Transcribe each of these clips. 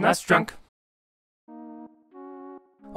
That's drunk.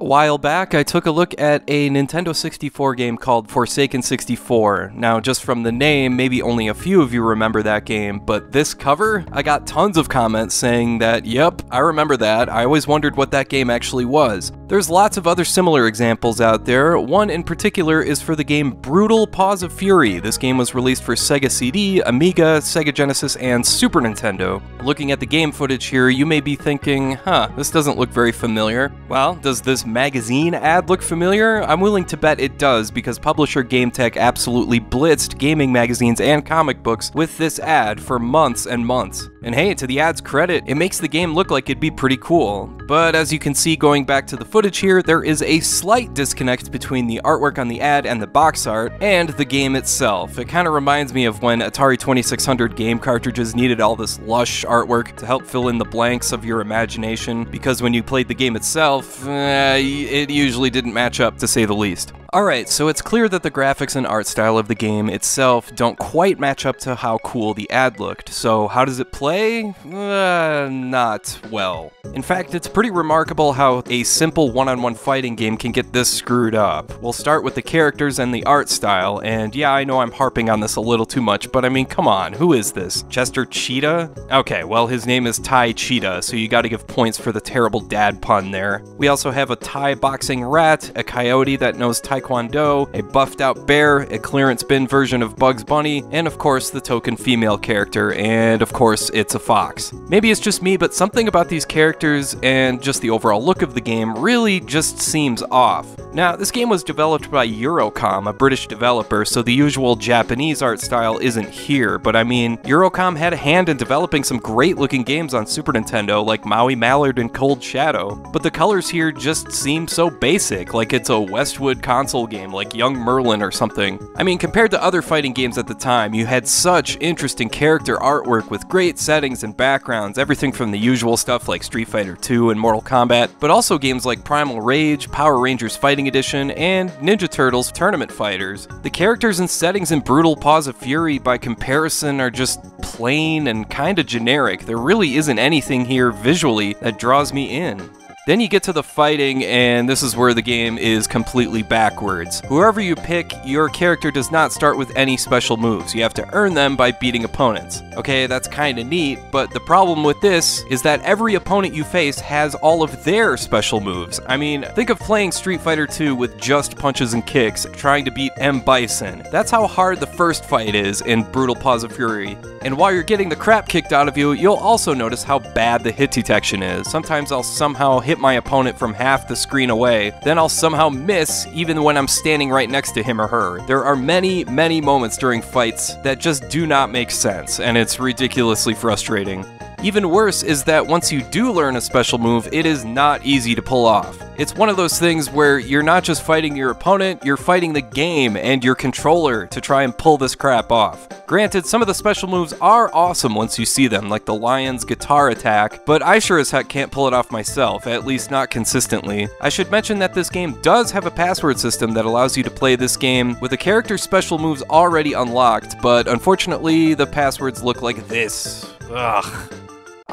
A while back, I took a look at a Nintendo 64 game called Forsaken 64. Now, just from the name, maybe only a few of you remember that game, but this cover, I got tons of comments saying that, yep, I remember that, I always wondered what that game actually was. There's lots of other similar examples out there, one in particular is for the game Brutal Paws of Fury. This game was released for Sega CD, Amiga, Sega Genesis, and Super Nintendo. Looking at the game footage here, you may be thinking, huh, this doesn't look very familiar. Well, does this magazine ad look familiar? I'm willing to bet it does because publisher GameTek absolutely blitzed gaming magazines and comic books with this ad for months and months. And hey, to the ad's credit, it makes the game look like it'd be pretty cool. But as you can see going back to the footage here, there is a slight disconnect between the artwork on the ad and the box art, and the game itself. It kind of reminds me of when Atari 2600 game cartridges needed all this lush artwork to help fill in the blanks of your imagination, because when you played the game itself, eh, it usually didn't match up to say the least. Alright, so it's clear that the graphics and art style of the game itself don't quite match up to how cool the ad looked, so how does it play? Uh, not well. In fact, it's pretty remarkable how a simple one-on-one -on -one fighting game can get this screwed up. We'll start with the characters and the art style, and yeah, I know I'm harping on this a little too much, but I mean, come on, who is this? Chester Cheetah? Okay, well, his name is Tai Cheetah, so you gotta give points for the terrible dad pun there. We also have a Thai boxing rat, a coyote that knows Thai Taekwondo, a buffed out bear, a clearance bin version of Bugs Bunny, and of course the token female character, and of course it's a fox. Maybe it's just me, but something about these characters and just the overall look of the game really just seems off. Now, this game was developed by Eurocom, a British developer, so the usual Japanese art style isn't here, but I mean, Eurocom had a hand in developing some great looking games on Super Nintendo like Maui Mallard and Cold Shadow, but the colors here just seem so basic, like it's a Westwood console console game like Young Merlin or something. I mean, compared to other fighting games at the time, you had such interesting character artwork with great settings and backgrounds, everything from the usual stuff like Street Fighter 2 and Mortal Kombat, but also games like Primal Rage, Power Rangers Fighting Edition, and Ninja Turtles Tournament Fighters. The characters and settings in Brutal Paws of Fury, by comparison, are just plain and kinda generic. There really isn't anything here visually that draws me in. Then you get to the fighting, and this is where the game is completely backwards. Whoever you pick, your character does not start with any special moves. You have to earn them by beating opponents. Okay, that's kinda neat, but the problem with this is that every opponent you face has all of their special moves. I mean, think of playing Street Fighter 2 with just punches and kicks, trying to beat M. Bison. That's how hard the first fight is in Brutal Paws of Fury. And while you're getting the crap kicked out of you, you'll also notice how bad the hit detection is. Sometimes I'll somehow hit hit my opponent from half the screen away, then I'll somehow miss even when I'm standing right next to him or her. There are many, many moments during fights that just do not make sense, and it's ridiculously frustrating. Even worse is that once you do learn a special move, it is not easy to pull off. It's one of those things where you're not just fighting your opponent, you're fighting the game and your controller to try and pull this crap off. Granted, some of the special moves are awesome once you see them, like the lion's guitar attack, but I sure as heck can't pull it off myself, at least not consistently. I should mention that this game does have a password system that allows you to play this game with the character's special moves already unlocked, but unfortunately the passwords look like this. Ugh.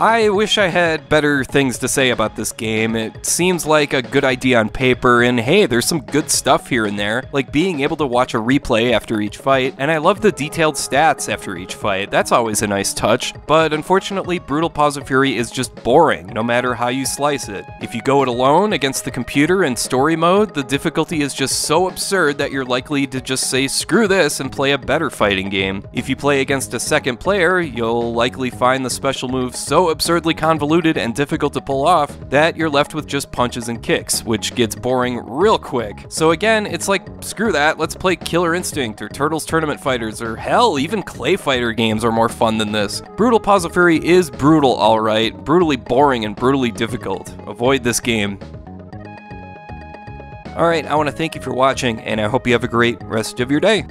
I wish I had better things to say about this game. It seems like a good idea on paper, and hey, there's some good stuff here and there, like being able to watch a replay after each fight, and I love the detailed stats after each fight. That's always a nice touch, but unfortunately, Brutal Paws of Fury is just boring, no matter how you slice it. If you go it alone against the computer in story mode, the difficulty is just so absurd that you're likely to just say screw this and play a better fighting game. If you play against a second player, you'll likely find the special moves absurdly convoluted and difficult to pull off that you're left with just punches and kicks, which gets boring real quick. So again, it's like, screw that, let's play Killer Instinct or Turtles Tournament Fighters, or hell, even Clay Fighter games are more fun than this. Brutal of Fury is brutal, alright, brutally boring and brutally difficult. Avoid this game. Alright, I want to thank you for watching, and I hope you have a great rest of your day.